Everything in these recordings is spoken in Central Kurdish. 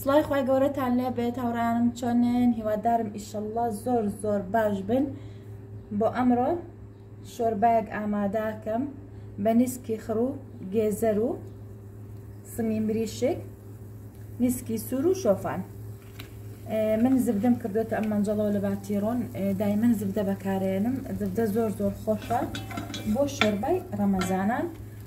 سڵاوی خوای گەورەتان لێ بێت هاوڕیانم چۆنێن هیوادارم ئیشەڵڵا زۆر زۆر باش بن بۆ ئەمڕۆ شۆربایەک ئاماداکەم بە نیسکی خڕ و گێزەر و سمی مریشک نیسکی سوور و شۆفان من زبدەم کردوێتە ئەم مەنجەڵەوە لە باتیڕۆن دای من زبدە بەکارێنم زبدە زۆر زۆر خۆشە بۆ شۆربای ڕەمەزانان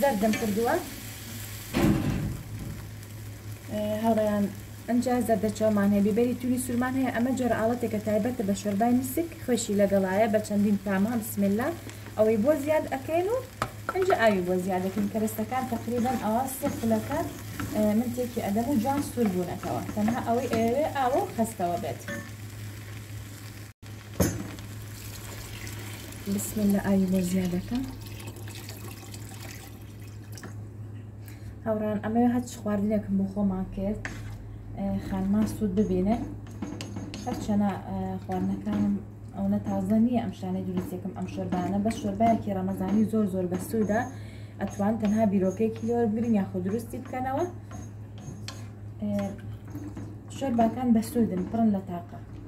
زەردم کردووە هاوڕێیان ئەمجا زەردەچەوەمان هەیە بیبەری توری سورمان هەیە ئەمە جۆرە ئاڵەتێکە تایبەتە بە شۆربای نسک خوێشی لەگەڵایە بە چەندین تامە بسملا ئەوەی بۆ زیاد ئەەکەین و ئەمجا ئاوی بۆ زیادەکەین کەرەستەکان تقریبان ئەوە سێ خولەکە من تێکی ئەدەم و جوان سوور بوونەتەوە تەنها ئەوەی ئەوێ ئاوە و خستەوە بێت. بسم الله ئاوی بۆ زیادەکەم هاوڕان ئەمە هەچ خواردنێکم بۆ خۆمان کرد خانمان سوود ببینن هەرچەنە خواردنەکانم ئەوە تازە نییە ئەم شانەی دروستێکم ئەم شەربانە بە شەربایەکی ڕەمەزانی زۆر زۆر بەسوودا ئەتوان تەنها بیرۆکێکی لۆر بگرین یاخۆ دروستی بکەنەوە شەرباکان بەسوودن پڕن لە تاقە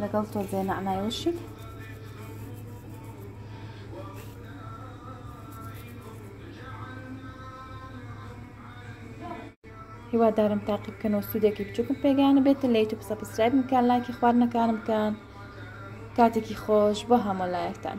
لەگەڵ تۆ بێ مەعنای وشک هیوادارم تاقی بکەنەوە سوودێکی بچووکم پێگەیانە بێتن لە یوتوب سەبسکرایب بکەن لایکی خواردنەکانم بکەن کاتێکی خۆش بۆ هەموو لایەکتان